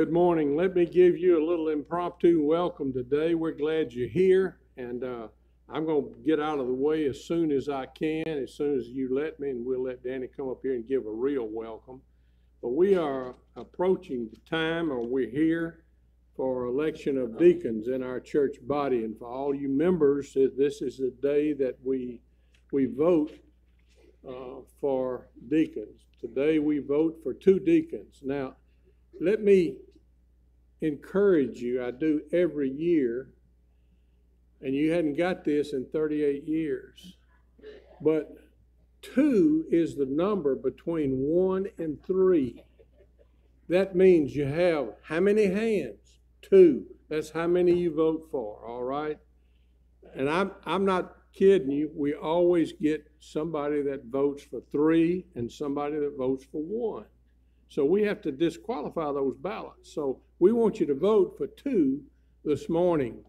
Good morning. Let me give you a little impromptu welcome today. We're glad you're here, and uh, I'm going to get out of the way as soon as I can, as soon as you let me, and we'll let Danny come up here and give a real welcome. But we are approaching the time, or we're here for election of deacons in our church body, and for all you members, this is the day that we we vote uh, for deacons. Today we vote for two deacons. Now let me encourage you. I do every year, and you hadn't got this in 38 years. But two is the number between one and three. That means you have how many hands? Two. That's how many you vote for, all right? And I'm, I'm not kidding you. We always get somebody that votes for three and somebody that votes for one. So we have to disqualify those ballots. So we want you to vote for two this morning.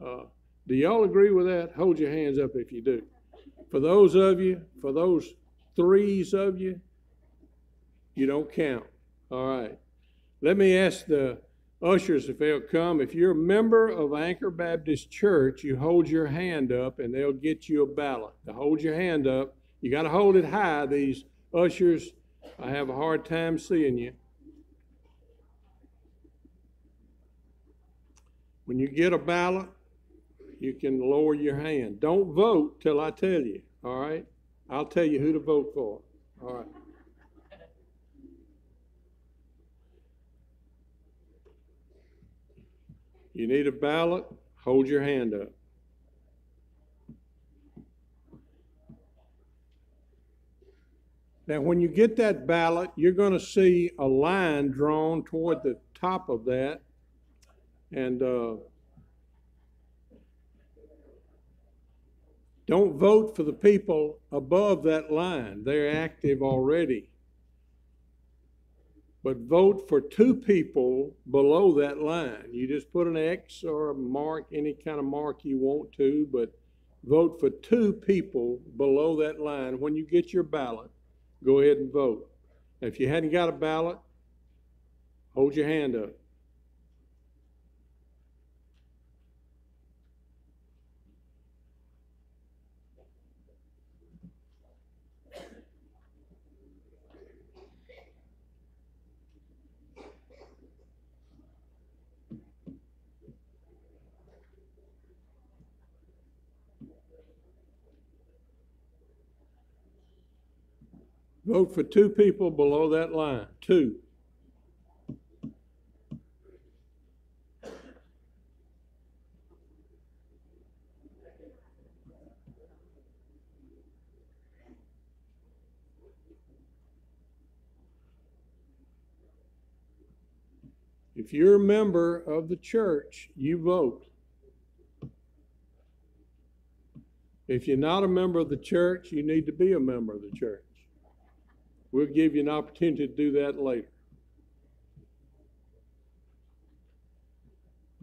Uh, do y'all agree with that? Hold your hands up if you do. For those of you, for those threes of you, you don't count. All right. Let me ask the ushers if they'll come. If you're a member of Anchor Baptist Church, you hold your hand up and they'll get you a ballot. To hold your hand up, you got to hold it high. These ushers I have a hard time seeing you. When you get a ballot, you can lower your hand. Don't vote till I tell you, all right? I'll tell you who to vote for, all right? You need a ballot, hold your hand up. Now, when you get that ballot, you're going to see a line drawn toward the top of that. And uh, don't vote for the people above that line, they're active already. But vote for two people below that line. You just put an X or a mark, any kind of mark you want to, but vote for two people below that line when you get your ballot go ahead and vote. If you hadn't got a ballot, hold your hand up. Vote for two people below that line. Two. If you're a member of the church, you vote. If you're not a member of the church, you need to be a member of the church. We'll give you an opportunity to do that later.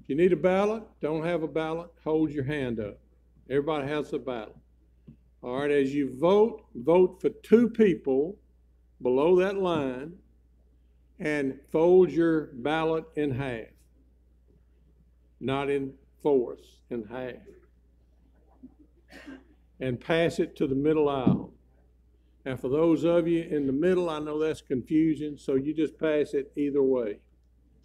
If you need a ballot, don't have a ballot, hold your hand up. Everybody has a ballot. All right, as you vote, vote for two people below that line and fold your ballot in half. Not in fourths, in half. And pass it to the middle aisle. And for those of you in the middle, I know that's confusion, so you just pass it either way.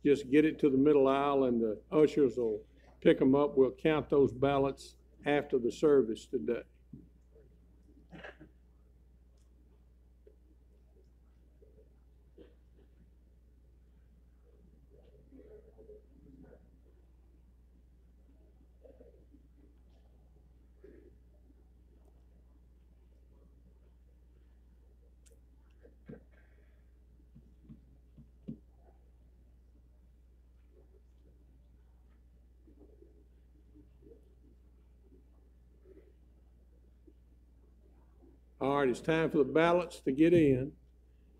Just get it to the middle aisle, and the ushers will pick them up. We'll count those ballots after the service today. It's time for the ballots to get in.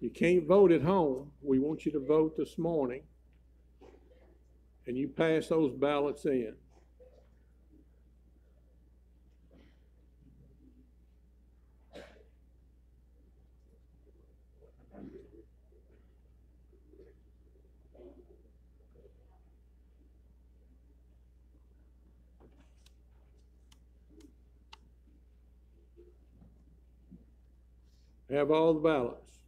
You can't vote at home. We want you to vote this morning. And you pass those ballots in. Have all the ballots.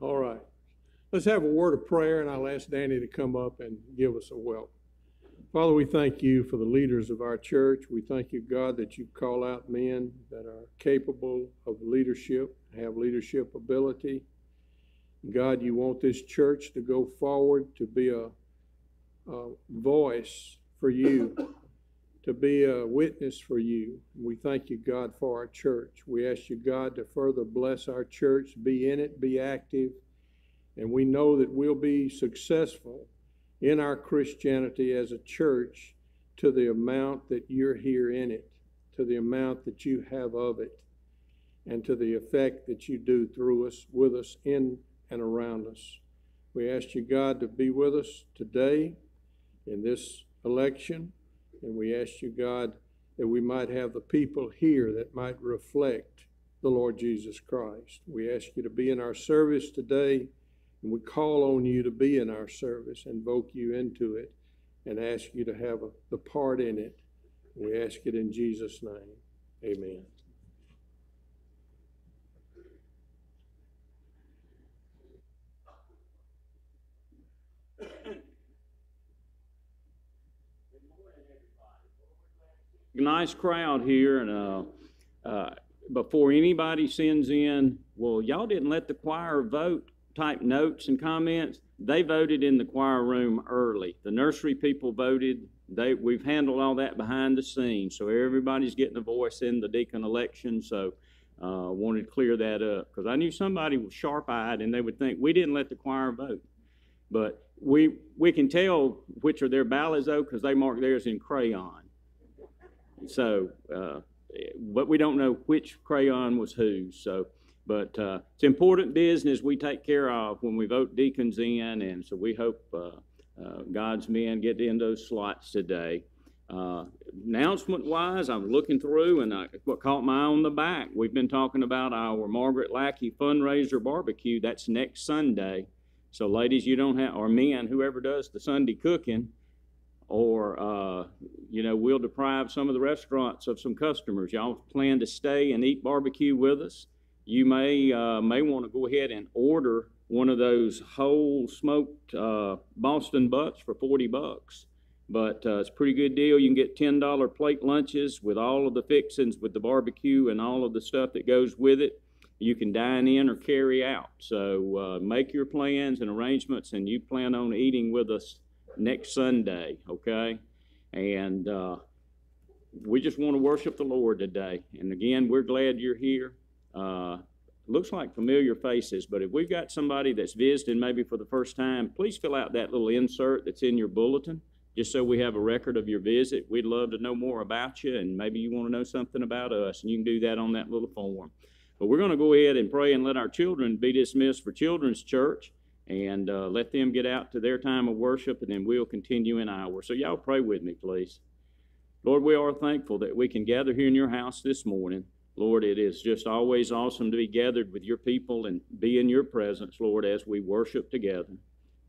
All right. Let's have a word of prayer, and I'll ask Danny to come up and give us a welcome. Father, we thank you for the leaders of our church. We thank you, God, that you call out men that are capable of leadership, have leadership ability. God, you want this church to go forward to be a, a voice for you, to be a witness for you. We thank you, God, for our church. We ask you, God, to further bless our church, be in it, be active, and we know that we'll be successful in our Christianity as a church to the amount that you're here in it, to the amount that you have of it, and to the effect that you do through us, with us, in and around us. We ask you, God, to be with us today in this election, and we ask you, God, that we might have the people here that might reflect the Lord Jesus Christ. We ask you to be in our service today. And we call on you to be in our service, invoke you into it, and ask you to have a, the part in it. We ask it in Jesus' name. Amen. nice crowd here, and uh, uh, before anybody sends in, well, y'all didn't let the choir vote type notes and comments. They voted in the choir room early. The nursery people voted. They we've handled all that behind the scenes, so everybody's getting a voice in the deacon election. So. Uh, wanted to clear that up because I knew somebody was sharp-eyed and they would think we didn't let the choir vote, but we we can tell which are their ballots though because they mark theirs in crayon. So, uh, but we don't know which crayon was whose. So, but uh, it's important business we take care of when we vote deacons in, and so we hope uh, uh God's men get in those slots today. Uh, announcement wise, I'm looking through and I, what caught my eye on the back. We've been talking about our Margaret Lackey fundraiser barbecue. That's next Sunday. So, ladies, you don't have, or men, whoever does the Sunday cooking, or uh, you know we'll deprive some of the restaurants of some customers. Y'all plan to stay and eat barbecue with us. You may uh, may want to go ahead and order one of those whole smoked uh, Boston butts for forty bucks. But uh, it's a pretty good deal. You can get ten dollar plate lunches with all of the fixings, with the barbecue and all of the stuff that goes with it. You can dine in or carry out. So uh, make your plans and arrangements, and you plan on eating with us next Sunday, okay? And uh, we just want to worship the Lord today. And again, we're glad you're here. Uh, looks like familiar faces, but if we've got somebody that's visiting maybe for the first time, please fill out that little insert that's in your bulletin, just so we have a record of your visit. We'd love to know more about you, and maybe you want to know something about us, and you can do that on that little form. But we're going to go ahead and pray and let our children be dismissed for Children's Church and uh, let them get out to their time of worship, and then we'll continue in ours. So, y'all pray with me, please. Lord, we are thankful that we can gather here in your house this morning. Lord, it is just always awesome to be gathered with your people and be in your presence, Lord, as we worship together.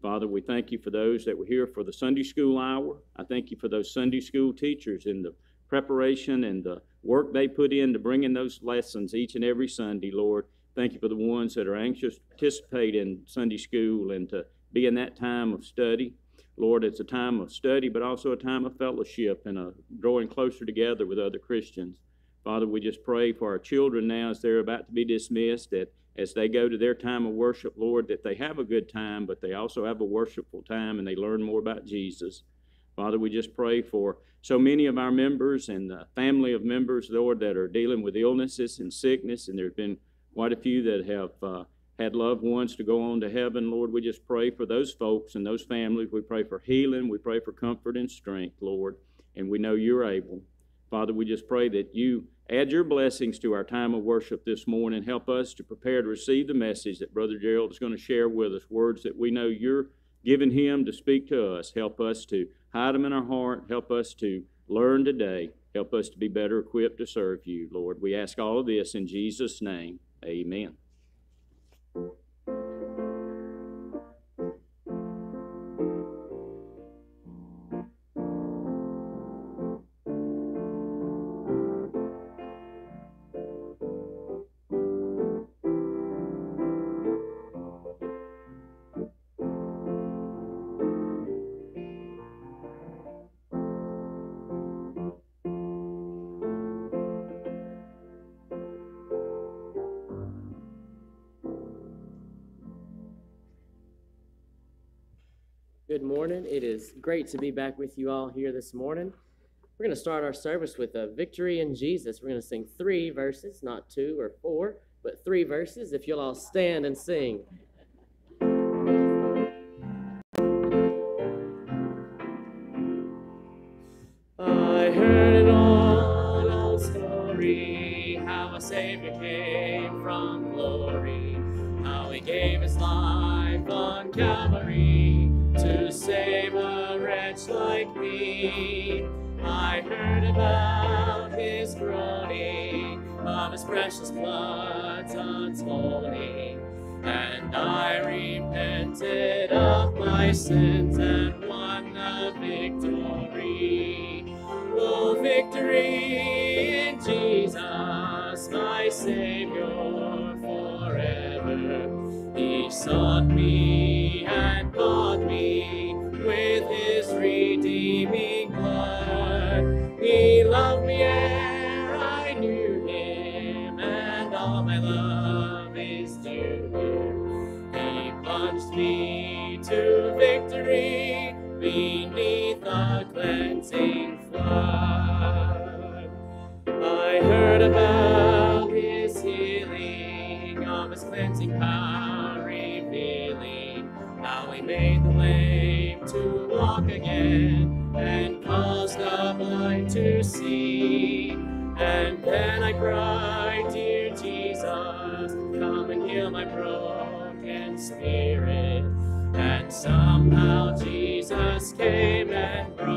Father, we thank you for those that were here for the Sunday school hour. I thank you for those Sunday school teachers and the preparation and the work they put in to bring in those lessons each and every Sunday, Lord. Thank you for the ones that are anxious to participate in Sunday school and to be in that time of study. Lord, it's a time of study, but also a time of fellowship and a growing closer together with other Christians. Father, we just pray for our children now as they're about to be dismissed, that as they go to their time of worship, Lord, that they have a good time, but they also have a worshipful time and they learn more about Jesus. Father, we just pray for so many of our members and the family of members, Lord, that are dealing with illnesses and sickness, and there's been quite a few that have uh, had loved ones to go on to heaven. Lord, we just pray for those folks and those families. We pray for healing. We pray for comfort and strength, Lord, and we know you're able. Father, we just pray that you add your blessings to our time of worship this morning. Help us to prepare to receive the message that Brother Gerald is going to share with us, words that we know you're giving him to speak to us. Help us to hide them in our heart. Help us to learn today. Help us to be better equipped to serve you, Lord. We ask all of this in Jesus' name. Amen. Morning. It is great to be back with you all here this morning. We're going to start our service with a victory in Jesus. We're going to sing three verses, not two or four, but three verses. If you'll all stand and sing. Blood's atoning, and I repented of my sins and won the victory. Oh, victory in Jesus, my Savior forever. He sought me spirit. And somehow Jesus came and brought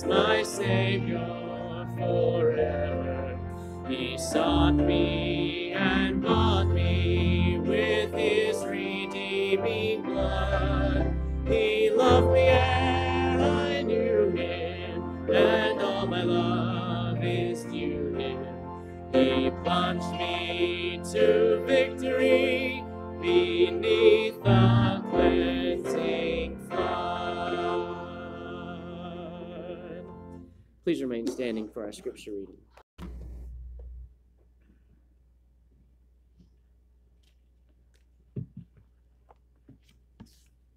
My Savior forever. He sought me and bought me with his redeeming blood. He loved me and I knew him, and all my love is due him. He plunged me remain standing for our scripture reading.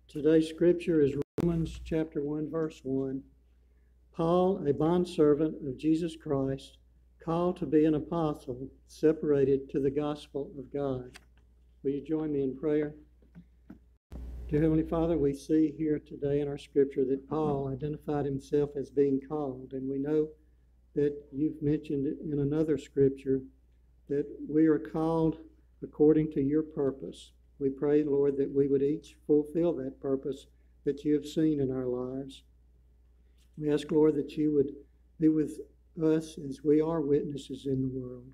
Today's scripture is Romans chapter 1, verse 1. Paul, a bondservant of Jesus Christ, called to be an apostle, separated to the gospel of God. Will you join me in prayer? Dear Heavenly Father, we see here today in our scripture that Paul identified himself as being called, and we know that you've mentioned it in another scripture that we are called according to your purpose. We pray, Lord, that we would each fulfill that purpose that you have seen in our lives. We ask, Lord, that you would be with us as we are witnesses in the world.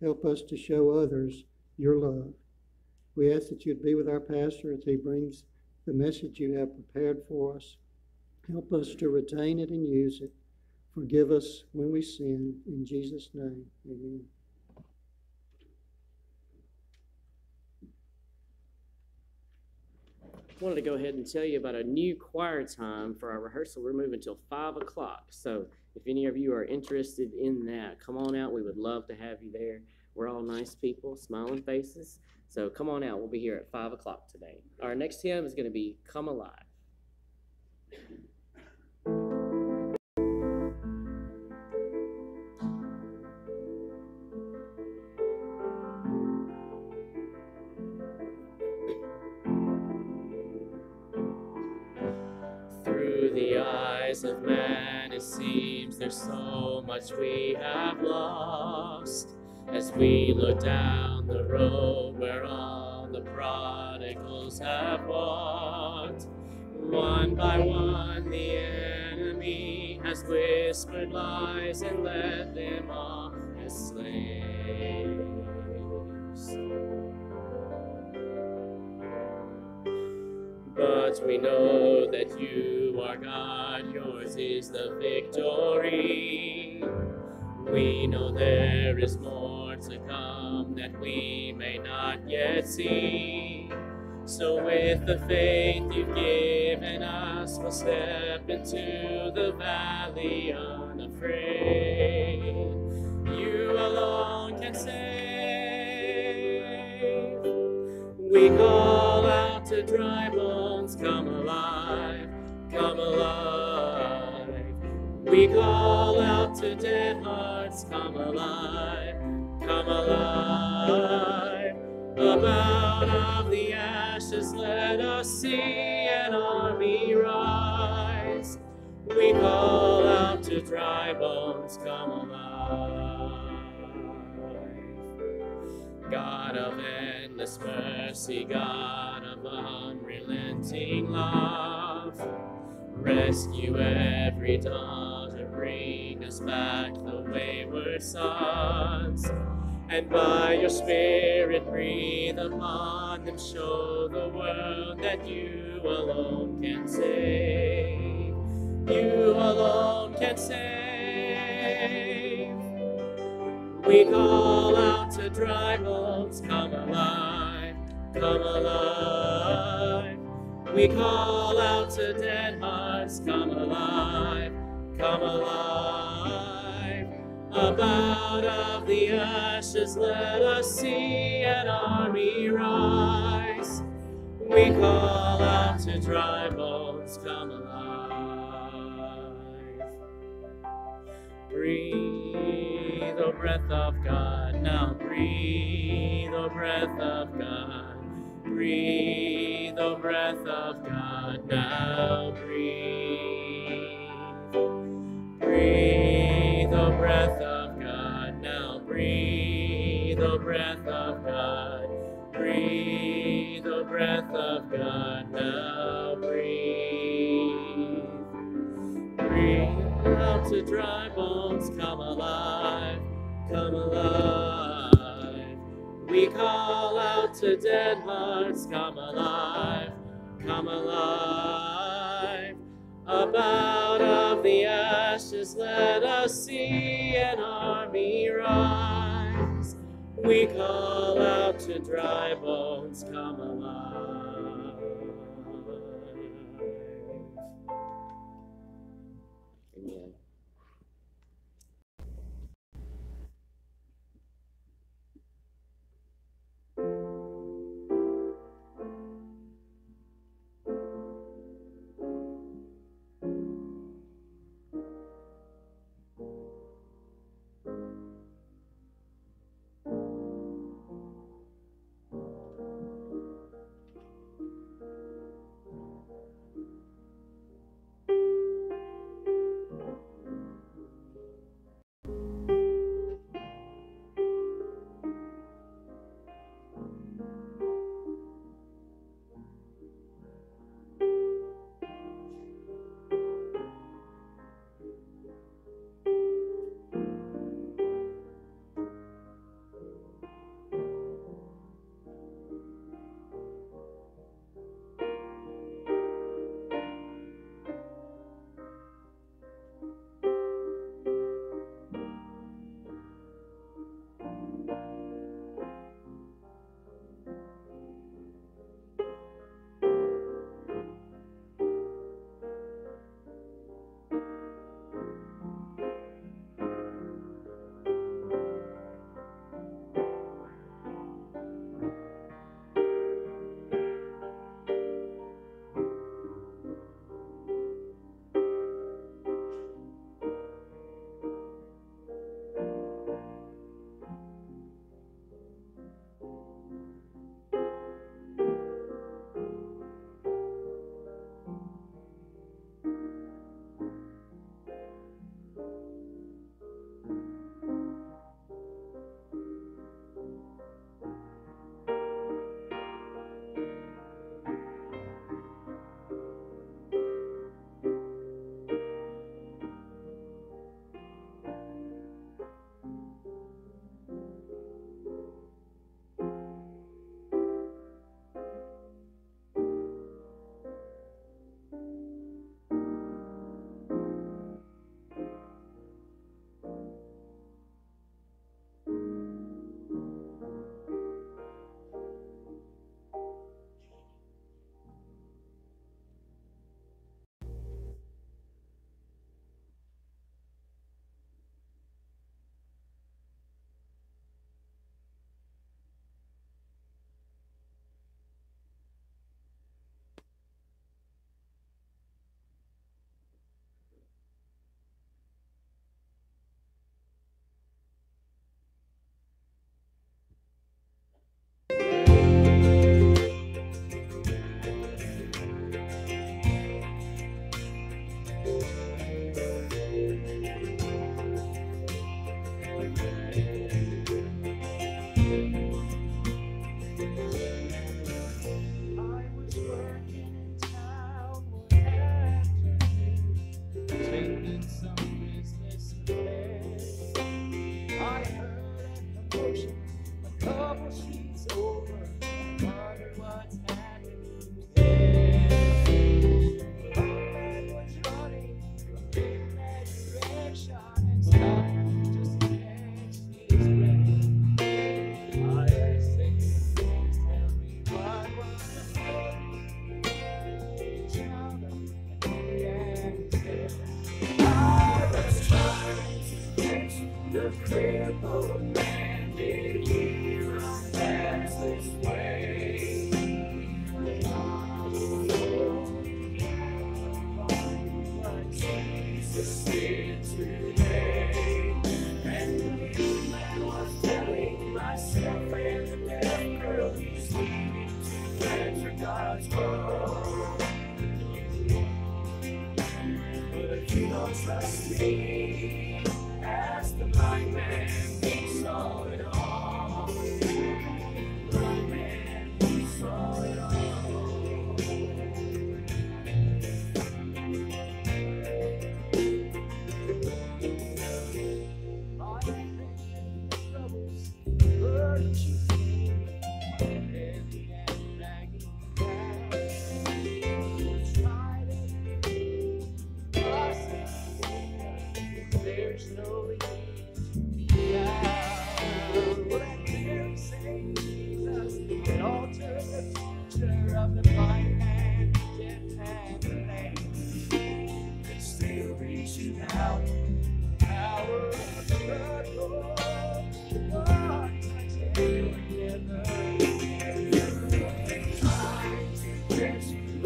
Help us to show others your love. We ask that you'd be with our pastor as he brings the message you have prepared for us. Help us to retain it and use it. Forgive us when we sin. In Jesus' name, amen. wanted to go ahead and tell you about a new choir time for our rehearsal. We're moving till five o'clock. So if any of you are interested in that, come on out. We would love to have you there. We're all nice people, smiling faces. So come on out. We'll be here at five o'clock today. Our next hymn is going to be Come Alive. Through the eyes of man, it seems there's so much we have lost as we look down the road where all the prodigals have walked. One by one, the enemy has whispered lies and led them on as slaves. But we know that you are God, yours is the victory. We know there is more yet see. So, with the faith you've given us, we'll step into the valley unafraid. You alone can save. We call out to dry bones, come alive, come alive. We call out to dead hearts, come alive, come alive. About of the ashes, let us see an army rise. We call out to dry bones, come alive. God of endless mercy, God of unrelenting love, rescue every daughter, bring us back the wayward sons, and by your Spirit breathe upon them, show the world that you alone can save. You alone can save. We call out to dry bones, come alive, come alive. We call out to dead hearts, come alive, come alive. About of the ashes, let us see an army rise. We call out to dry bones, come alive. Breathe, O breath of God, now breathe, O breath of God. Breathe, O breath of God, now breathe. Breathe, breath of God. Breathe, O breath of God, now breathe. Breathe out to dry bones, come alive, come alive. We call out to dead hearts, come alive, come alive. About of the ashes, let us see an army rise. We call out to dry bones, come alive.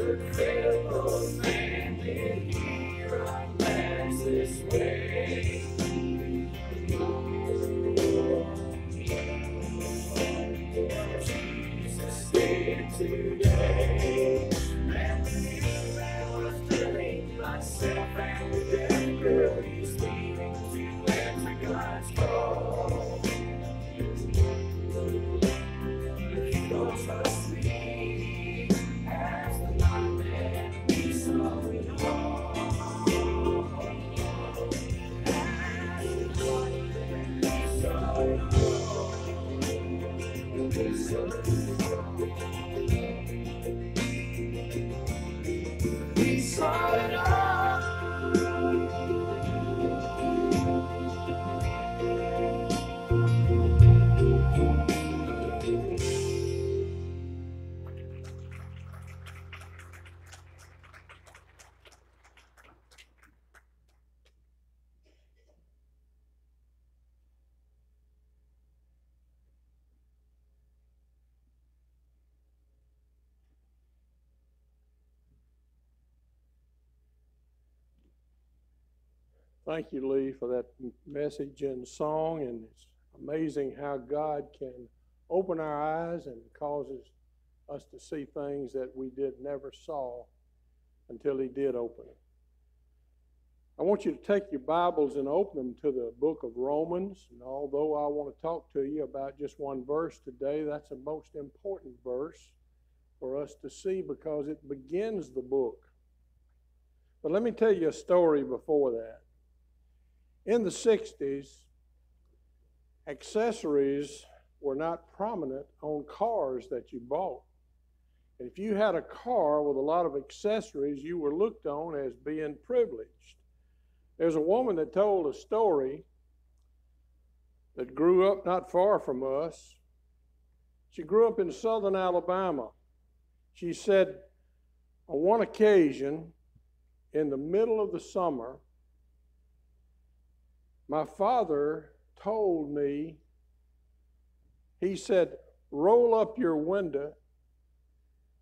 Get Thank you, Lee, for that message and song, and it's amazing how God can open our eyes and causes us to see things that we did never saw until He did open them. I want you to take your Bibles and open them to the book of Romans. And although I want to talk to you about just one verse today, that's the most important verse for us to see because it begins the book. But let me tell you a story before that. In the 60s, accessories were not prominent on cars that you bought. And if you had a car with a lot of accessories, you were looked on as being privileged. There's a woman that told a story that grew up not far from us. She grew up in southern Alabama. She said, on one occasion, in the middle of the summer, my father told me, he said, roll up your window,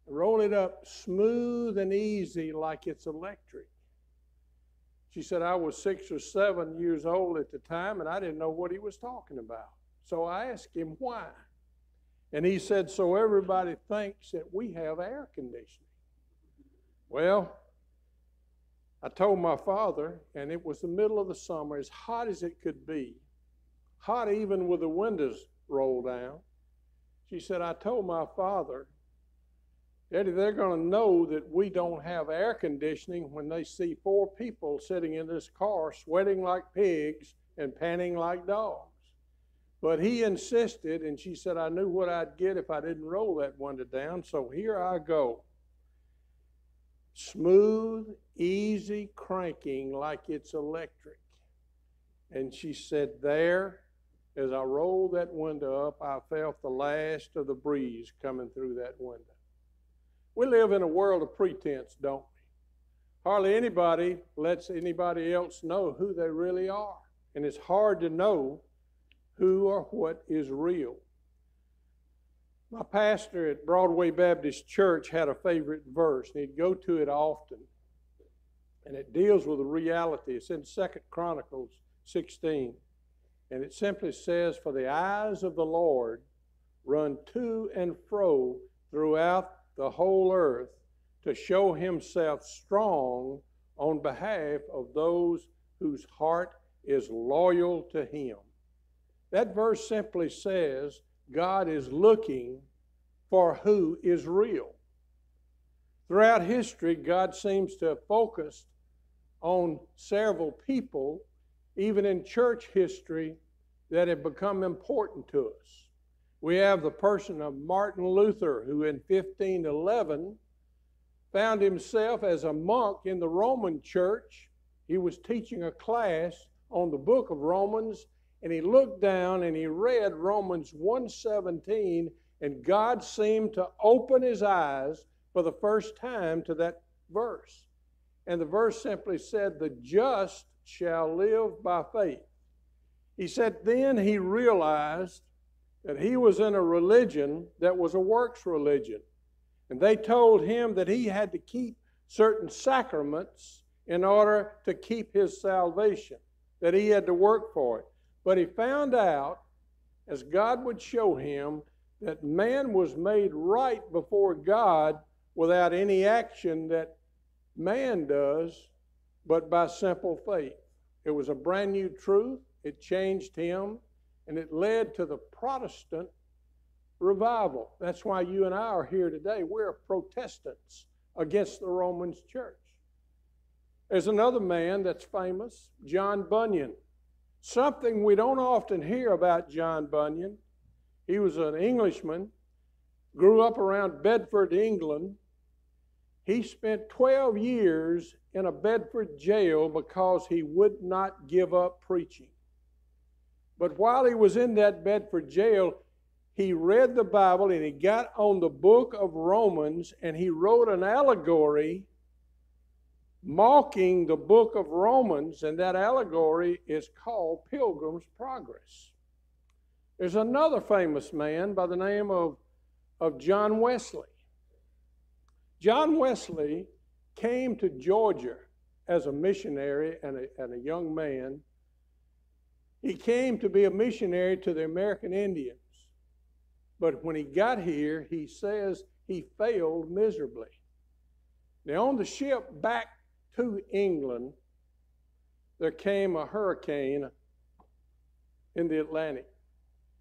roll it up smooth and easy like it's electric. She said, I was six or seven years old at the time and I didn't know what he was talking about. So I asked him why. And he said, So everybody thinks that we have air conditioning. Well, I told my father, and it was the middle of the summer, as hot as it could be, hot even with the windows rolled down. She said, I told my father, Daddy, they're going to know that we don't have air conditioning when they see four people sitting in this car sweating like pigs and panting like dogs. But he insisted, and she said, I knew what I'd get if I didn't roll that window down, so here I go. Smooth, easy cranking like it's electric. And she said, There, as I rolled that window up, I felt the last of the breeze coming through that window. We live in a world of pretense, don't we? Hardly anybody lets anybody else know who they really are. And it's hard to know who or what is real. My pastor at Broadway Baptist Church had a favorite verse, and he'd go to it often. And it deals with a reality. It's in Second Chronicles 16. And it simply says, For the eyes of the Lord run to and fro throughout the whole earth to show himself strong on behalf of those whose heart is loyal to him. That verse simply says God is looking for who is real. Throughout history, God seems to have focused on several people, even in church history, that have become important to us. We have the person of Martin Luther, who in 1511 found himself as a monk in the Roman church. He was teaching a class on the book of Romans and he looked down and he read Romans 1:17 and God seemed to open his eyes for the first time to that verse. And the verse simply said, "The just shall live by faith." He said then he realized that he was in a religion that was a works religion. And they told him that he had to keep certain sacraments in order to keep his salvation, that he had to work for it. But he found out, as God would show him, that man was made right before God without any action that man does, but by simple faith. It was a brand new truth. It changed him, and it led to the Protestant revival. That's why you and I are here today. We're Protestants against the Romans church. There's another man that's famous, John Bunyan. Something we don't often hear about John Bunyan. He was an Englishman, grew up around Bedford, England. He spent 12 years in a Bedford jail because he would not give up preaching. But while he was in that Bedford jail, he read the Bible and he got on the book of Romans and he wrote an allegory mocking the book of Romans, and that allegory is called Pilgrim's Progress. There's another famous man by the name of, of John Wesley. John Wesley came to Georgia as a missionary and a, and a young man. He came to be a missionary to the American Indians. But when he got here, he says he failed miserably. Now, on the ship back to England, there came a hurricane in the Atlantic.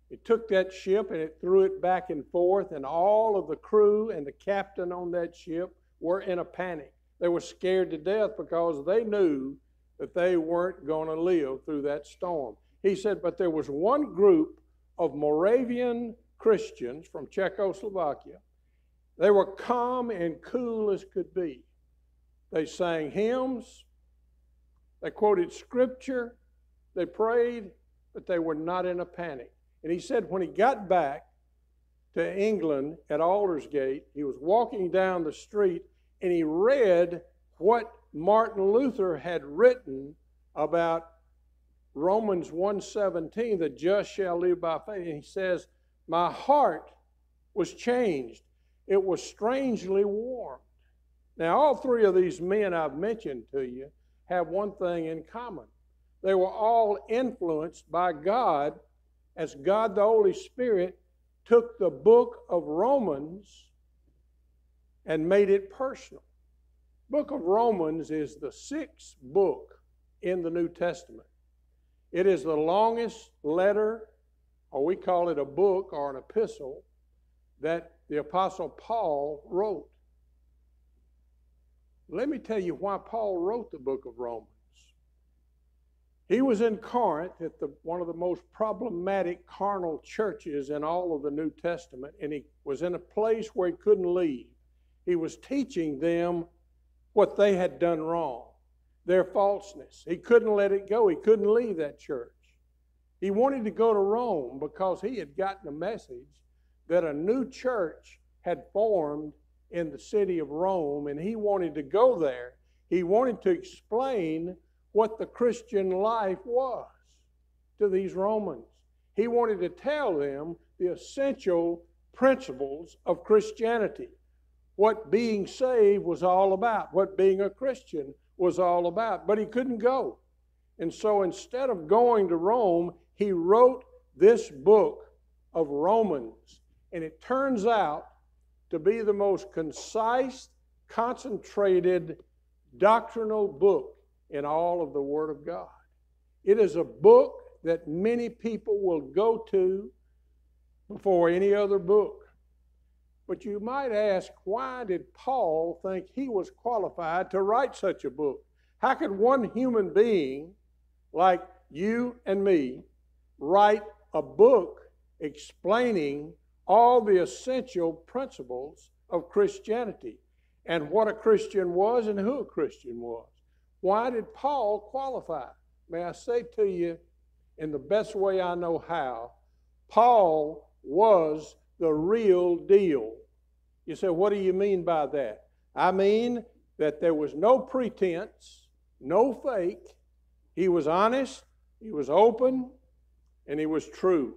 It took that ship and it threw it back and forth, and all of the crew and the captain on that ship were in a panic. They were scared to death because they knew that they weren't going to live through that storm. He said, but there was one group of Moravian Christians from Czechoslovakia. They were calm and cool as could be. They sang hymns, they quoted scripture, they prayed, but they were not in a panic. And he said when he got back to England at Aldersgate, he was walking down the street and he read what Martin Luther had written about Romans 1:17, the just shall live by faith. And he says, My heart was changed. It was strangely warm. Now, all three of these men I've mentioned to you have one thing in common. They were all influenced by God as God the Holy Spirit took the book of Romans and made it personal. Book of Romans is the sixth book in the New Testament. It is the longest letter, or we call it a book or an epistle, that the Apostle Paul wrote. Let me tell you why Paul wrote the book of Romans. He was in Corinth at the, one of the most problematic carnal churches in all of the New Testament, and he was in a place where he couldn't leave. He was teaching them what they had done wrong, their falseness. He couldn't let it go. He couldn't leave that church. He wanted to go to Rome because he had gotten a message that a new church had formed in the city of Rome, and he wanted to go there. He wanted to explain what the Christian life was to these Romans. He wanted to tell them the essential principles of Christianity, what being saved was all about, what being a Christian was all about. But he couldn't go. And so instead of going to Rome, he wrote this book of Romans. And it turns out to be the most concise, concentrated doctrinal book in all of the Word of God. It is a book that many people will go to before any other book. But you might ask, why did Paul think he was qualified to write such a book? How could one human being like you and me write a book explaining all the essential principles of Christianity and what a Christian was and who a Christian was? Why did Paul qualify? May I say to you, in the best way I know how, Paul was the real deal. You say, what do you mean by that? I mean that there was no pretense, no fake. He was honest, he was open, and he was true.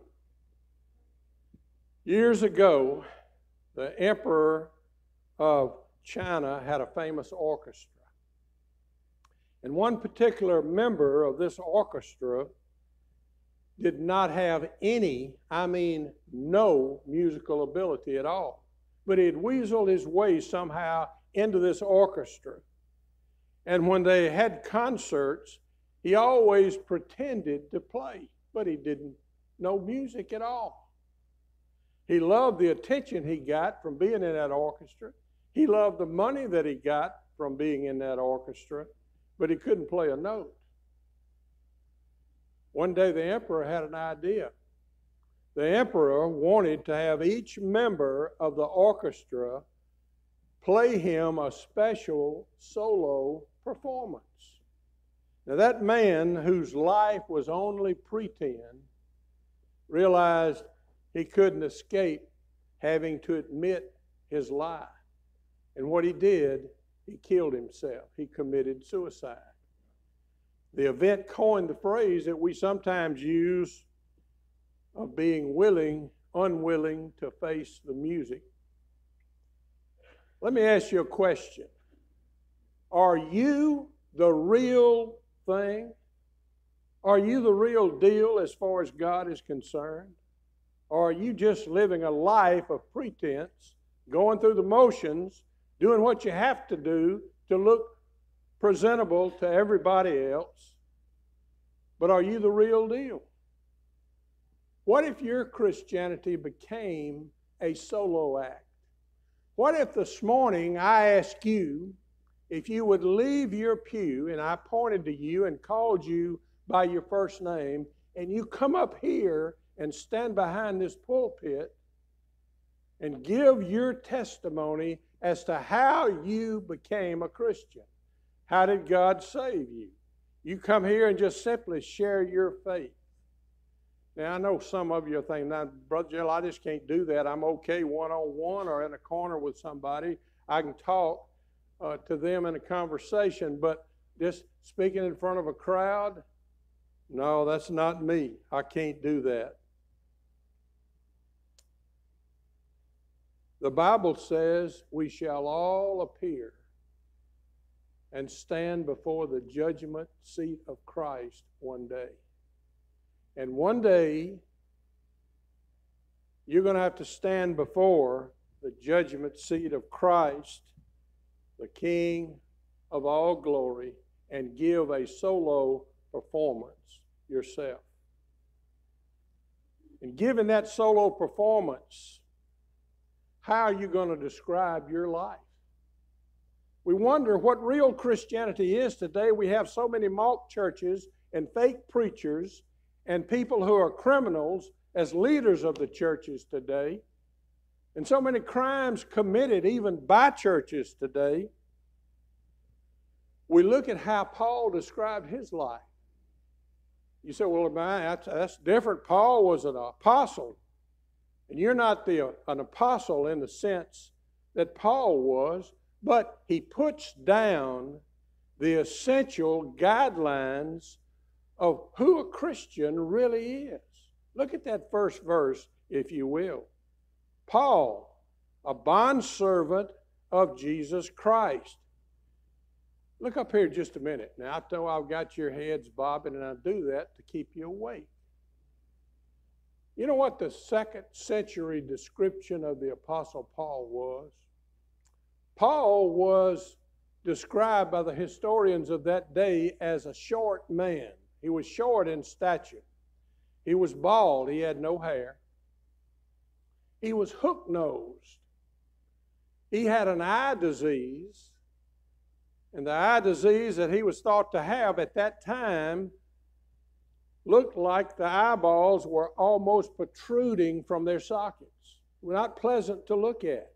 Years ago, the emperor of China had a famous orchestra. And one particular member of this orchestra did not have any, I mean, no musical ability at all. But he had weaseled his way somehow into this orchestra. And when they had concerts, he always pretended to play, but he didn't know music at all. He loved the attention he got from being in that orchestra. He loved the money that he got from being in that orchestra but he couldn't play a note. One day the emperor had an idea. The emperor wanted to have each member of the orchestra play him a special solo performance. Now, that man whose life was only pretend realized he couldn't escape having to admit his lie. And what he did he killed himself. He committed suicide. The event coined the phrase that we sometimes use of being willing, unwilling to face the music. Let me ask you a question Are you the real thing? Are you the real deal as far as God is concerned? Or are you just living a life of pretense, going through the motions, doing what you have to do to look presentable to everybody else. But are you the real deal? What if your Christianity became a solo act? What if this morning I asked you if you would leave your pew and I pointed to you and called you by your first name and you come up here and stand behind this pulpit and give your testimony as to how you became a Christian. How did God save you? You come here and just simply share your faith. Now, I know some of you are thinking, now, Brother Jill, I just can't do that. I'm okay one on one or in a corner with somebody. I can talk uh, to them in a conversation, but just speaking in front of a crowd, no, that's not me. I can't do that. The Bible says we shall all appear and stand before the judgment seat of Christ one day. And one day, you're going to have to stand before the judgment seat of Christ, the King of all glory, and give a solo performance yourself. And given that solo performance, how are you going to describe your life? We wonder what real Christianity is today. We have so many mock churches and fake preachers and people who are criminals as leaders of the churches today, and so many crimes committed even by churches today, we look at how Paul described his life. You say, well, that's, different. Paul was an apostle. And you're not the, an apostle in the sense that Paul was, but he puts down the essential guidelines of who a Christian really is. Look at that first verse, if you will. Paul, a bondservant of Jesus Christ. Look up here just a minute. Now, I know I've got your heads bobbing, and I do that to keep you awake. You know what the second century description of the Apostle Paul was? Paul was described by the historians of that day as a short man. He was short in stature. He was bald. He had no hair. He was hook nosed. He had an eye disease. And the eye disease that he was thought to have at that time looked like the eyeballs were almost protruding from their sockets. Were not pleasant to look at.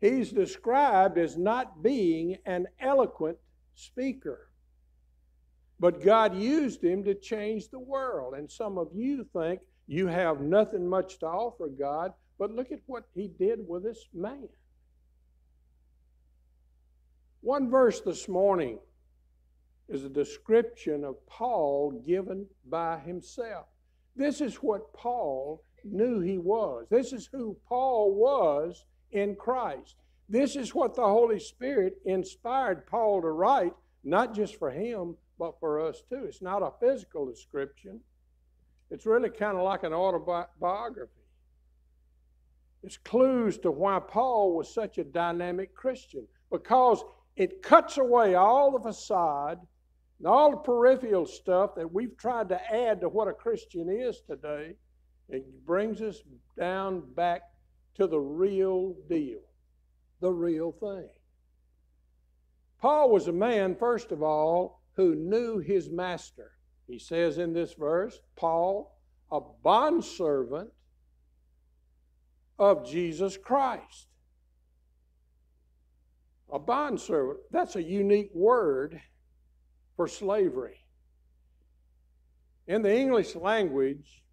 He's described as not being an eloquent speaker. But God used him to change the world. And some of you think you have nothing much to offer God, but look at what he did with this man. One verse this morning is a description of Paul given by himself. This is what Paul knew he was. This is who Paul was in Christ. This is what the Holy Spirit inspired Paul to write, not just for him, but for us too. It's not a physical description, it's really kind of like an autobiography. It's clues to why Paul was such a dynamic Christian because it cuts away all the facade all the peripheral stuff that we've tried to add to what a Christian is today. It brings us down back to the real deal, the real thing. Paul was a man, first of all, who knew his master. He says in this verse, Paul, a bondservant of Jesus Christ. A bondservant, that's a unique word for slavery. In the English language,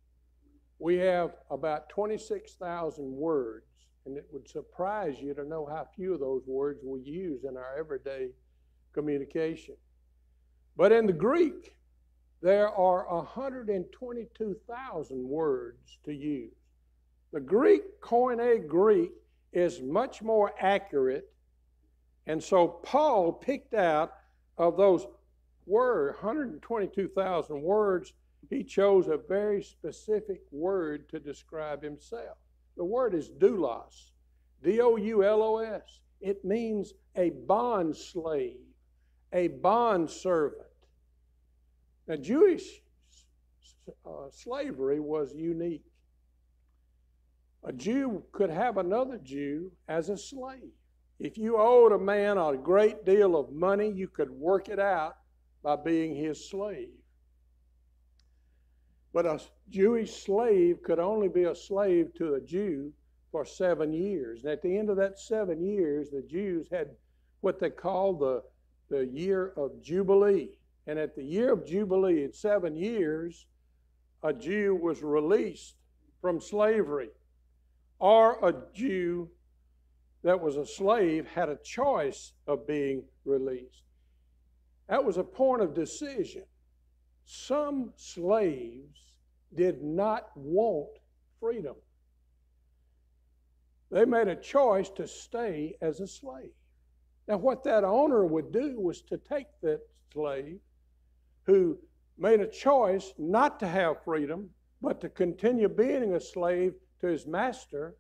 we have about 26,000 words, and it would surprise you to know how few of those words we use in our everyday communication. But in the Greek, there are 122,000 words to use. The Greek, Koine Greek, is much more accurate. And so Paul picked out of those words, 122,000 words, he chose a very specific word to describe himself. The word is doulos, D O U L O S. It means a bond slave, a bond servant. Now, Jewish uh, slavery was unique. A Jew could have another Jew as a slave. If you owed a man a great deal of money, you could work it out by being his slave. But a Jewish slave could only be a slave to a Jew for seven years. And at the end of that seven years, the Jews had what they called the, the year of Jubilee. And at the year of Jubilee, in seven years, a Jew was released from slavery. Or a Jew that was a slave had a choice of being released. That was a point of decision. Some slaves did not want freedom. They made a choice to stay as a slave. Now, what that owner would do was to take that slave who made a choice not to have freedom, but to continue being a slave to his master,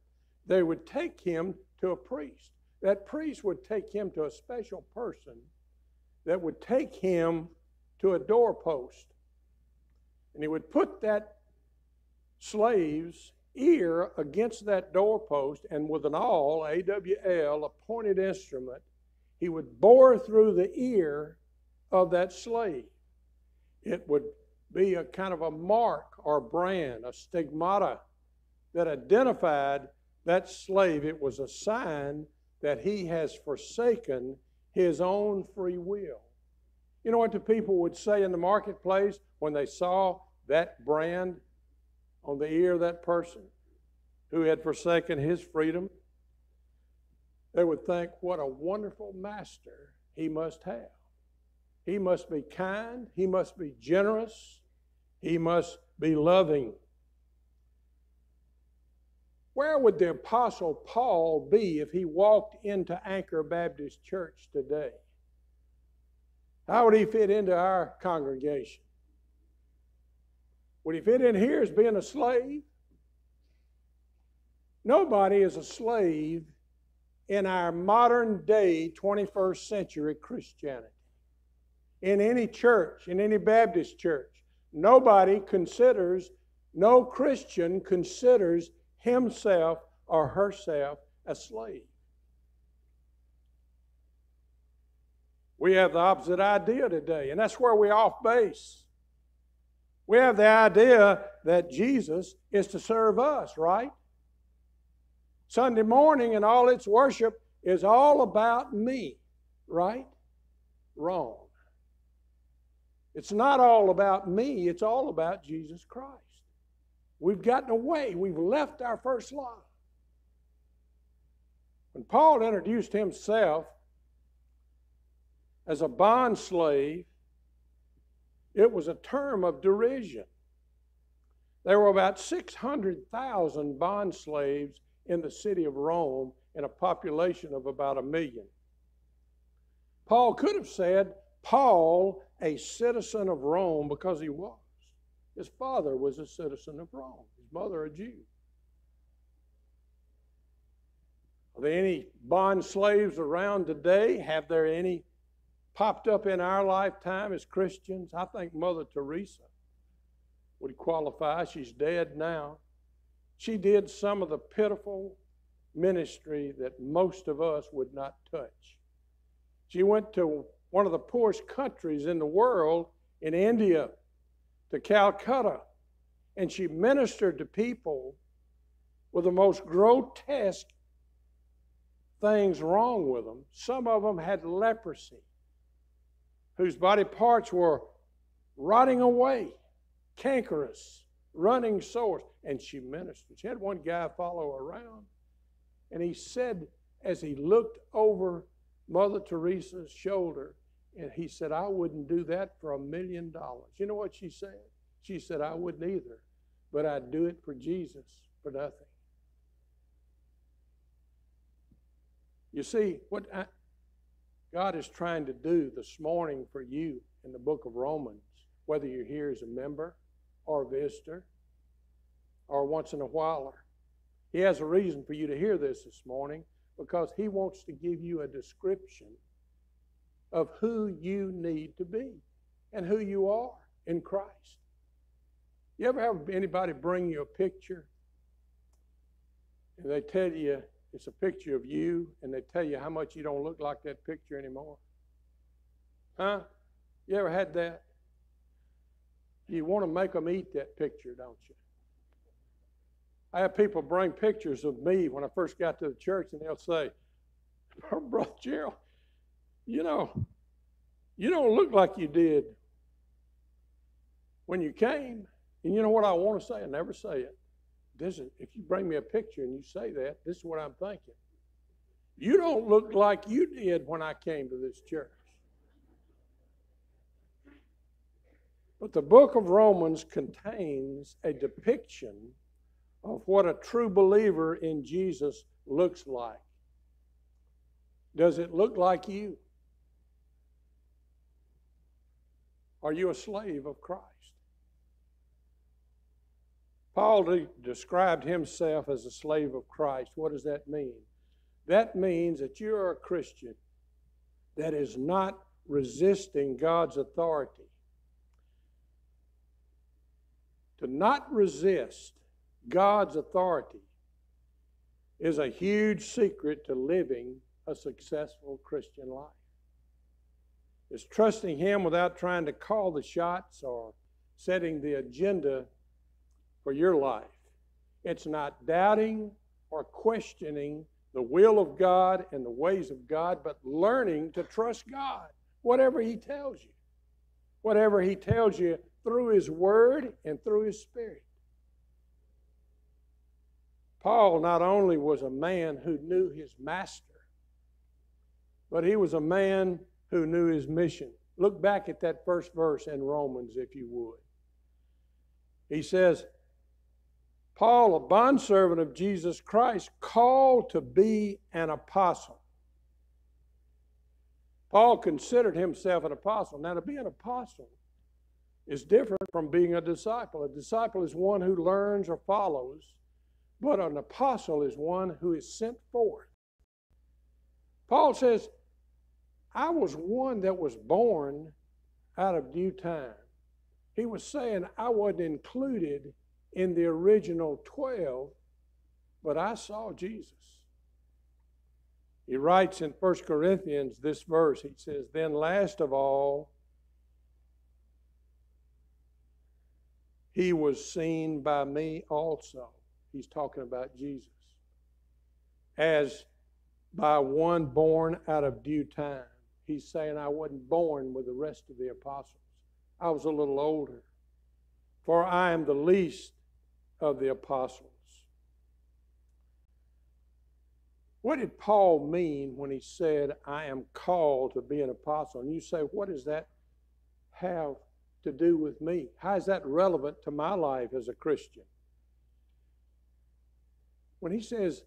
they would take him to a priest. That priest would take him to a special person that would take him to a doorpost. And he would put that slave's ear against that doorpost, and with an awl, A W L, a pointed instrument, he would bore through the ear of that slave. it would be a kind of a mark or brand, a stigmata that identified that slave. It was a sign that he has forsaken his own free will. You know what the people would say in the marketplace when they saw that brand on the ear of that person who had forsaken his freedom? They would think, what a wonderful master he must have. He must be kind, he must be generous, he must be loving. Where would the Apostle Paul be if he walked into Anchor Baptist Church today? How would he fit into our congregation? Would he fit in here as being a slave? Nobody is a slave in our modern day 21st century Christianity. In any church, in any Baptist church, nobody considers, no Christian considers himself or herself a slave. We have the opposite idea today, and that's where we're off base. We have the idea that Jesus is to serve us, right? Sunday morning and all its worship is all about me, right? Wrong. It's not all about me, it's all about Jesus Christ. We've gotten away, we've left our first love. When Paul introduced himself as a bond slave, it was a term of derision. There were about 600,000 bond slaves in the city of Rome in a population of about a million. Paul could have said, Paul, a citizen of Rome, because he was. His father was a citizen of Rome, his mother a Jew. Are there any bond slaves around today? Have there any popped up in our lifetime as Christians. I think Mother Teresa would qualify. She's dead now. She did some of the pitiful ministry that most of us would not touch. She went to one of the poorest countries in the world, in India, to Calcutta, and she ministered to people with the most grotesque things wrong with them. Some of them had leprosy whose body parts were rotting away, cankerous, running sores. And she ministered. She had one guy follow around, and he said, as he looked over Mother Teresa's shoulder, and he said, I wouldn't do that for a million dollars. You know what she said? She said, I wouldn't either, but I'd do it for Jesus for nothing. You see, what I, God is trying to do this morning for you in the book of Romans, whether you're here as a member or a visitor or once in a while. He has a reason for you to hear this this morning because He wants to give you a description of who you need to be and who you are in Christ. You ever have anybody bring you a picture and they tell you it's a picture of you, and they tell you how much you don't look like that picture anymore. Huh? You ever had that? You want to make them eat that picture, don't you? I have people bring pictures of me when I first got to the church, and they'll say, Brother Gerald, you know, you don't look like you did when you came. And you know what I want to say? I never say it this is, if you bring me a picture and you say that, this is what I'm thinking. You don't look like you did when I came to this church. But the book of Romans contains a depiction of what a true believer in Jesus looks like. Does it look like you? Are you a slave of Christ? Paul de- described himself as a slave of Christ. What does that mean? That means that you are a Christian that is not resisting God's authority. To not resist God's authority is a huge secret to living a successful Christian life. Is trusting Him without trying to call the shots or setting the agenda for your life. It's not doubting or questioning the will of God and the ways of God, but learning to trust God, whatever He tells you, whatever He tells you through His Word and through His Spirit. Paul not only was a man who knew his master, but he was a man who knew his mission. Look back at that first verse in Romans, if you would. He says, Paul, a bondservant of Jesus Christ, called to be an apostle. Paul considered himself an apostle. Now, to be an apostle is different from being a disciple. A disciple is one who learns or follows, but an apostle is one who is sent forth. Paul says, I was one that was born out of due time. He was saying I wasn't included in the original 12, but I saw Jesus. He writes in 1 Corinthians this verse, he says, Then last of all, he was seen by me also. He's talking about Jesus. As by one born out of due time. He's saying I wasn't born with the rest of the apostles. I was a little older. For I am the least of the apostles. What did Paul mean when he said, I am called to be an apostle? And you say, what does that have to do with me? How is that relevant to my life as a Christian? When he says,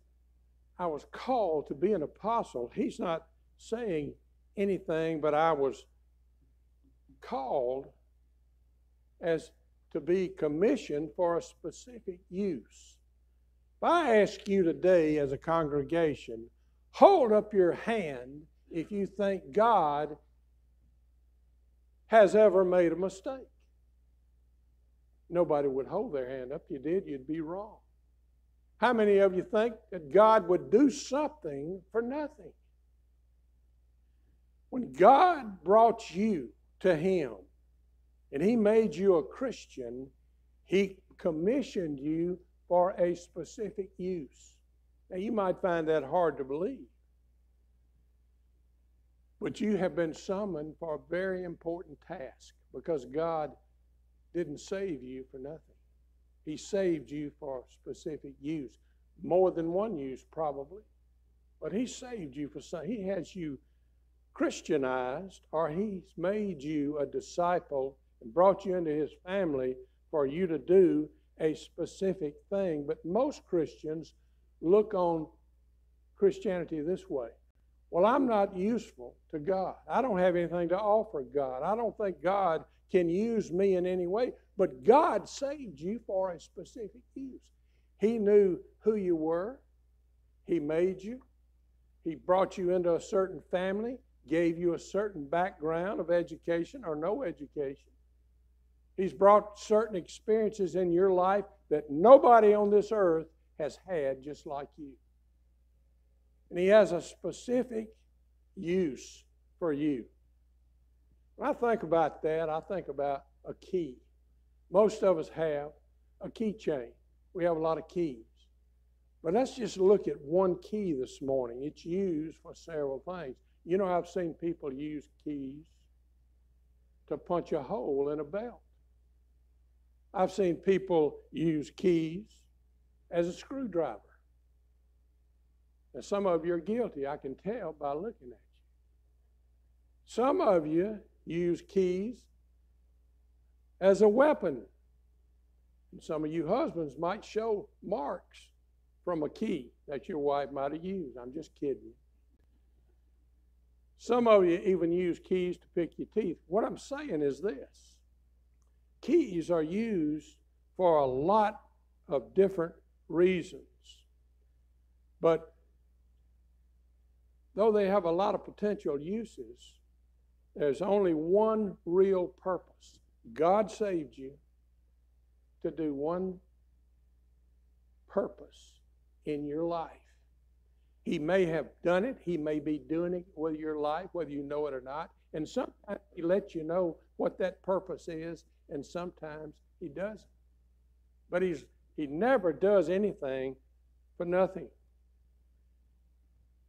I was called to be an apostle, he's not saying anything but I was called as to be commissioned for a specific use. If I ask you today as a congregation, hold up your hand if you think God has ever made a mistake. Nobody would hold their hand up. You did, you'd be wrong. How many of you think that God would do something for nothing? When God brought you to Him and He made you a Christian, He commissioned you for a specific use. Now, you might find that hard to believe, but you have been summoned for a very important task because God didn't save you for nothing. He saved you for a specific use, more than one use probably, but He saved you for some. He has you Christianized, or He's made you a disciple and brought you into His family for you to do a specific thing. But most Christians look on Christianity this way. Well, I'm not useful to God. I don't have anything to offer God. I don't think God can use me in any way. But God saved you for a specific use. He knew who you were, He made you, He brought you into a certain family, gave you a certain background of education or no education. He's brought certain experiences in your life that nobody on this earth has had just like you. And He has a specific use for you. When I think about that, I think about a key. Most of us have a keychain. We have a lot of keys. But let's just look at one key this morning. It's used for several things. You know, I've seen people use keys to punch a hole in a belt. I've seen people use keys as a screwdriver. And some of you are guilty, I can tell by looking at you. Some of you use keys as a weapon. And some of you husbands might show marks from a key that your wife might have used. I'm just kidding. Some of you even use keys to pick your teeth. What I'm saying is this keys are used for a lot of different reasons. But though they have a lot of potential uses, there's only one real purpose. God saved you to do one purpose in your life. He may have done it, He may be doing it with your life, whether you know it or not. And sometimes He lets you know what that purpose is, and sometimes He doesn't. But He's He never does anything for nothing.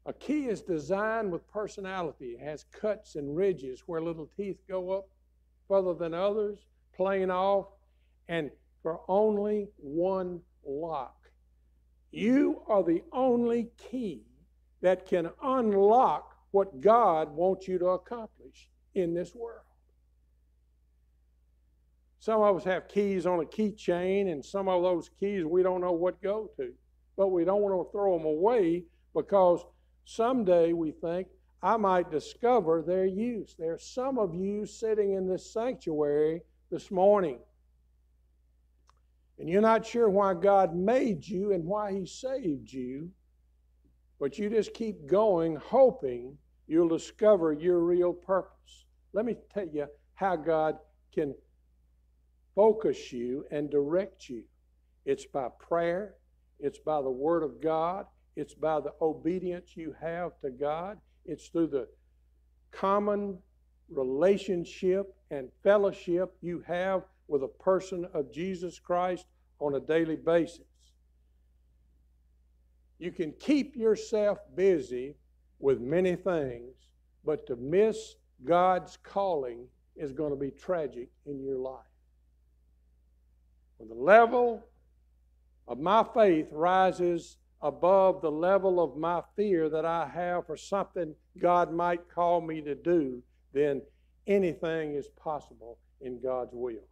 A key is designed with personality. It has cuts and ridges where little teeth go up further than others, plain off, and for only one lock. You are the only key that can unlock what God wants you to accomplish in this world. Some of us have keys on a keychain, and some of those keys we don't know what go to. But we don't want to throw them away because someday we think I might discover their use. There's some of you sitting in this sanctuary this morning, and you're not sure why God made you and why He saved you, but you just keep going, hoping you'll discover your real purpose. Let me tell you how God can focus you and direct you. It's by prayer, it's by the Word of God, it's by the obedience you have to God, it's through the common relationship and fellowship you have with a person of Jesus Christ on a daily basis. You can keep yourself busy with many things, but to miss God's calling is going to be tragic in your life. When the level of my faith rises above the level of my fear that I have for something God might call me to do, then anything is possible in God's will.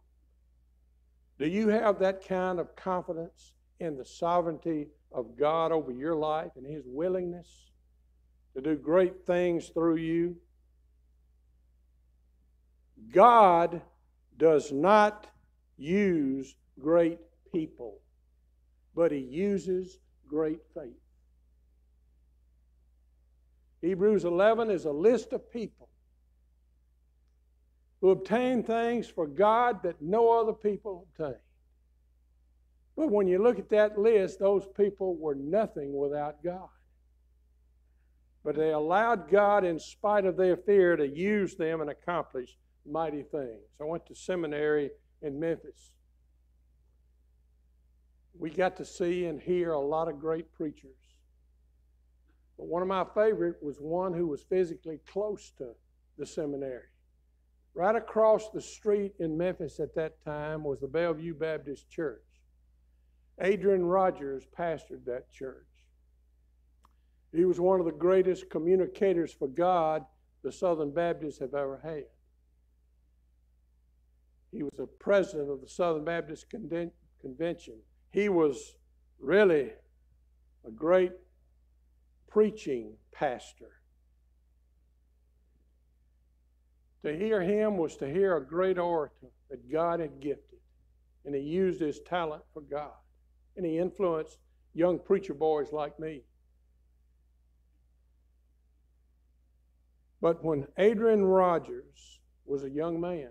Do you have that kind of confidence in the sovereignty of God over your life and His willingness to do great things through you? God does not use great people, but He uses great faith. Hebrews 11 is a list of people who obtained things for God that no other people obtained. But when you look at that list, those people were nothing without God. But they allowed God, in spite of their fear, to use them and accomplish mighty things. I went to seminary in Memphis. We got to see and hear a lot of great preachers. But one of my favorite was one who was physically close to the seminary. Right across the street in Memphis at that time was the Bellevue Baptist Church. Adrian Rogers pastored that church. He was one of the greatest communicators for God the Southern Baptists have ever had. He was the president of the Southern Baptist Convention. He was really a great preaching pastor. To hear him was to hear a great orator that God had gifted, and he used his talent for God, and he influenced young preacher boys like me. But when Adrian Rogers was a young man,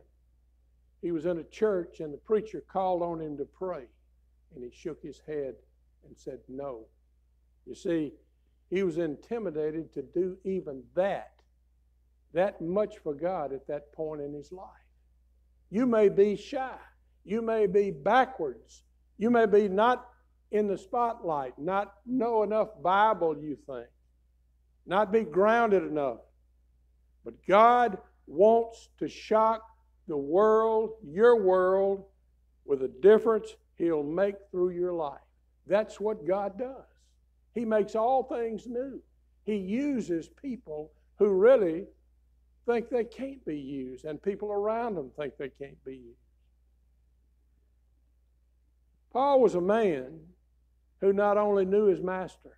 he was in a church and the preacher called on him to pray, and he shook his head and said, No. You see, he was intimidated to do even that that much for God at that point in his life. You may be shy. You may be backwards. You may be not in the spotlight, not know enough Bible, you think, not be grounded enough. But God wants to shock the world, your world, with a difference He'll make through your life. That's what God does. He makes all things new. He uses people who really think they can't be used, and people around them think they can't be used. Paul was a man who not only knew his master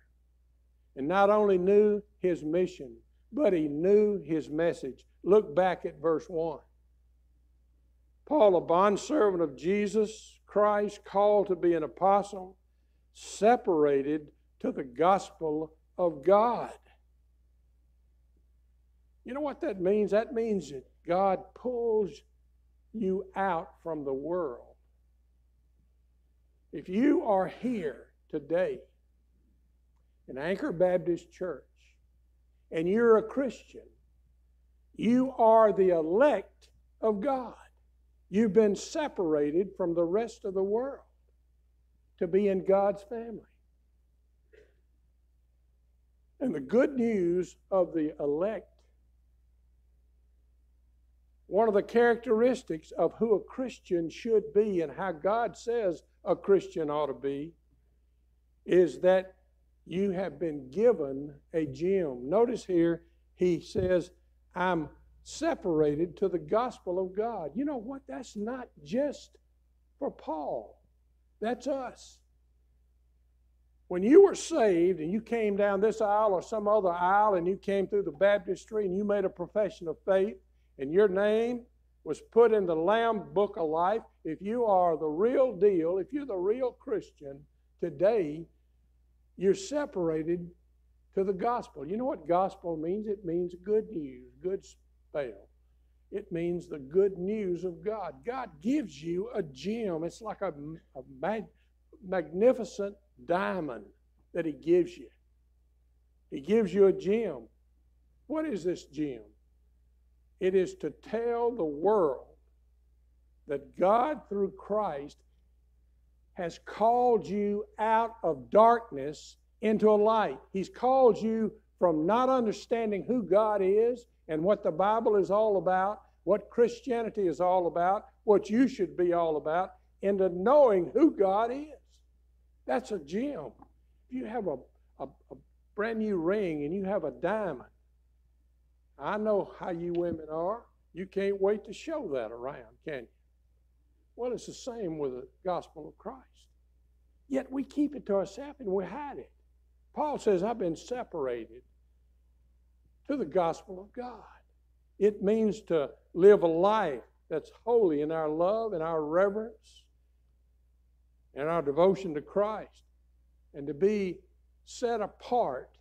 and not only knew his mission, but he knew his message. Look back at verse 1. Paul, a bondservant of Jesus Christ, called to be an apostle, separated to the gospel of God. You know what that means? That means that God pulls you out from the world. If you are here today in Anchor Baptist Church and you're a Christian, You are the elect of God. You've been separated from the rest of the world to be in God's family. And the good news of the elect, one of the characteristics of who a Christian should be and how God says a Christian ought to be, is that you have been given a gem. Notice here, he says, I'm separated to the gospel of God. You know what? That's not just for Paul, that's us. When you were saved and you came down this aisle or some other aisle and you came through the baptistry and you made a profession of faith and your name was put in the Lamb Book of Life, if you are the real deal, if you're the real Christian today, you're separated to the gospel. You know what gospel means? It means good news, good spell. It means the good news of God. God gives you a gem. It's like a, a mag, magnificent diamond that He gives you. He gives you a gem. What is this gem? It is to tell the world that God, through Christ, has called you out of darkness into a light. He's called you from not understanding who God is and what the Bible is all about, what Christianity is all about, what you should be all about, into knowing who God is. That's a gem. If you have a, a, a brand new ring and you have a diamond, I know how you women are. You can't wait to show that around, can you? Well, it's the same with the gospel of Christ. Yet we keep it to ourselves and we hide it. Paul says, I've been separated to the gospel of God. It means to live a life that's holy in our love and our reverence and our devotion to Christ and to be set apart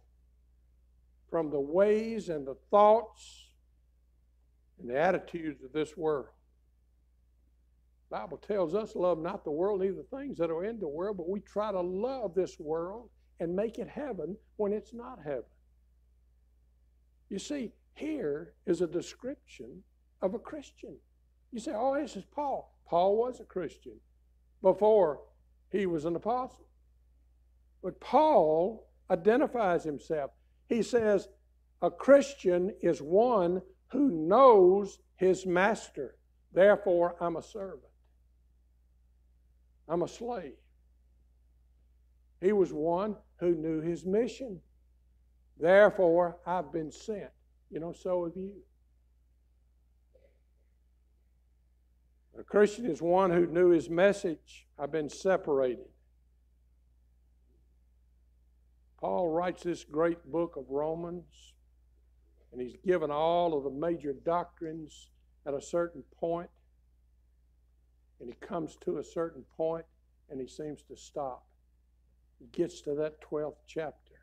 from the ways and the thoughts and the attitudes of this world. The Bible tells us love not the world, neither things that are in the world, but we try to love this world and make it heaven when it's not heaven. You see, here is a description of a Christian. You say, oh, this is Paul. Paul was a Christian before he was an apostle. But Paul identifies himself. He says, a Christian is one who knows his master. Therefore, I'm a servant. I'm a slave. He was one who knew his mission. Therefore, I've been sent. You know, so have you. A Christian is one who knew his message. I've been separated. Paul writes this great book of Romans, and he's given all of the major doctrines at a certain point, and he comes to a certain point, and he seems to stop. He gets to that 12th chapter.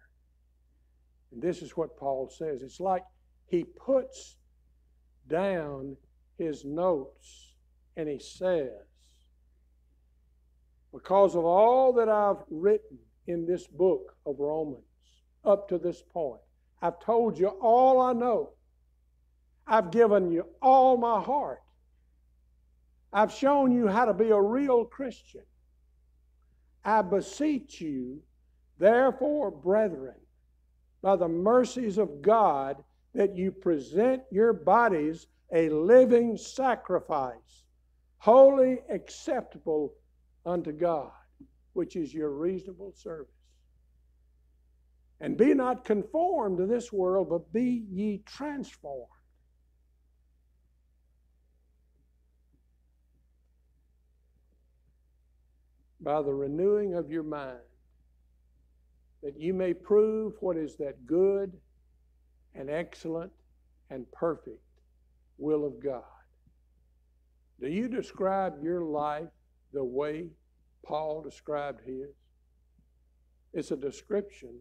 And this is what Paul says. It's like he puts down his notes and he says, Because of all that I've written in this book of Romans up to this point, I've told you all I know. I've given you all my heart. I've shown you how to be a real Christian. I beseech you, therefore, brethren, by the mercies of God, that you present your bodies a living sacrifice, holy, acceptable unto God, which is your reasonable service. And be not conformed to this world, but be ye transformed. By the renewing of your mind, that you may prove what is that good and excellent and perfect will of God. Do you describe your life the way Paul described his? It's a description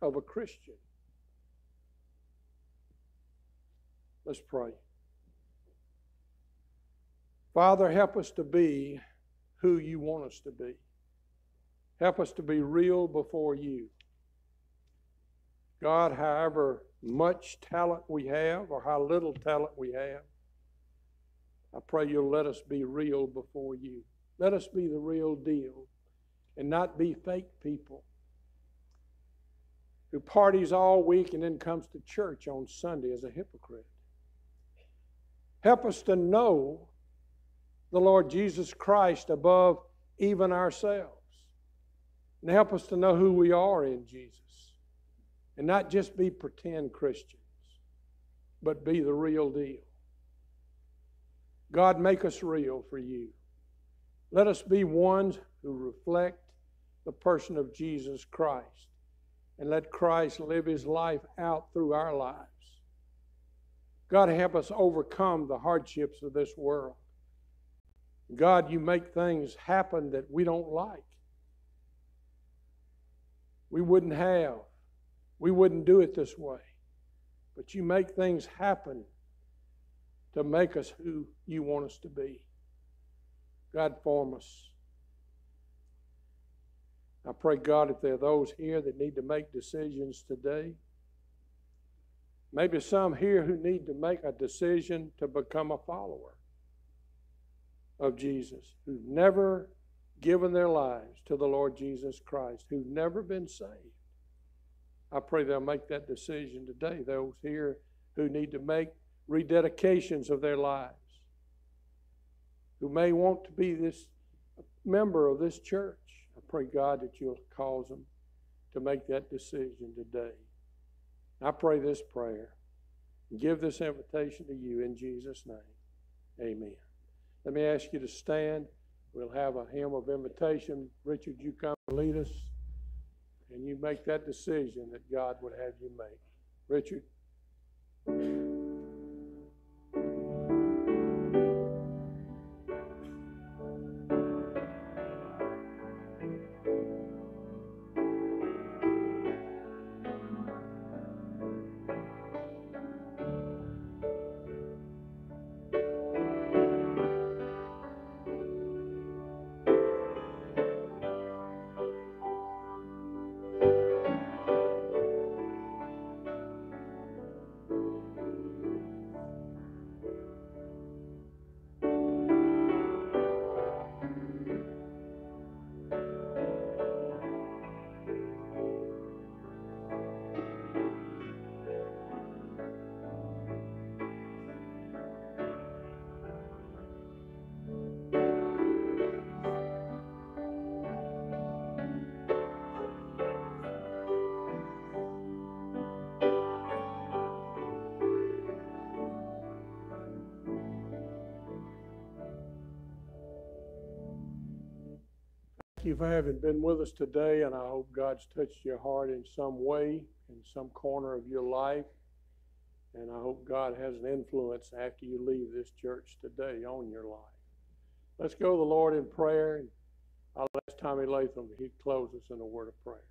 of a Christian. Let's pray. Father, help us to be who you want us to be. Help us to be real before you. God, however much talent we have or how little talent we have. I pray you'll let us be real before you. Let us be the real deal and not be fake people who parties all week and then comes to church on Sunday as a hypocrite. Help us to know the Lord Jesus Christ above even ourselves. And help us to know who we are in Jesus. And not just be pretend Christians, but be the real deal. God, make us real for you. Let us be ones who reflect the person of Jesus Christ and let Christ live his life out through our lives. God, help us overcome the hardships of this world. God, you make things happen that we don't like. We wouldn't have. We wouldn't do it this way. But you make things happen to make us who you want us to be. God, form us. I pray, God, if there are those here that need to make decisions today, maybe some here who need to make a decision to become a follower of Jesus, who've never given their lives to the Lord Jesus Christ, who've never been saved. I pray they'll make that decision today. Those here who need to make rededications of their lives, who may want to be this member of this church. I pray, God, that you'll cause them to make that decision today. I pray this prayer. Give this invitation to you in Jesus' name. Amen. Let me ask you to stand. We'll have a hymn of invitation. Richard, you come and lead us, and you make that decision that God would have you make. Richard? You for having been with us today, and I hope God's touched your heart in some way, in some corner of your life. And I hope God has an influence after you leave this church today on your life. Let's go to the Lord in prayer. I'll ask Tommy Latham, he close us in a word of prayer.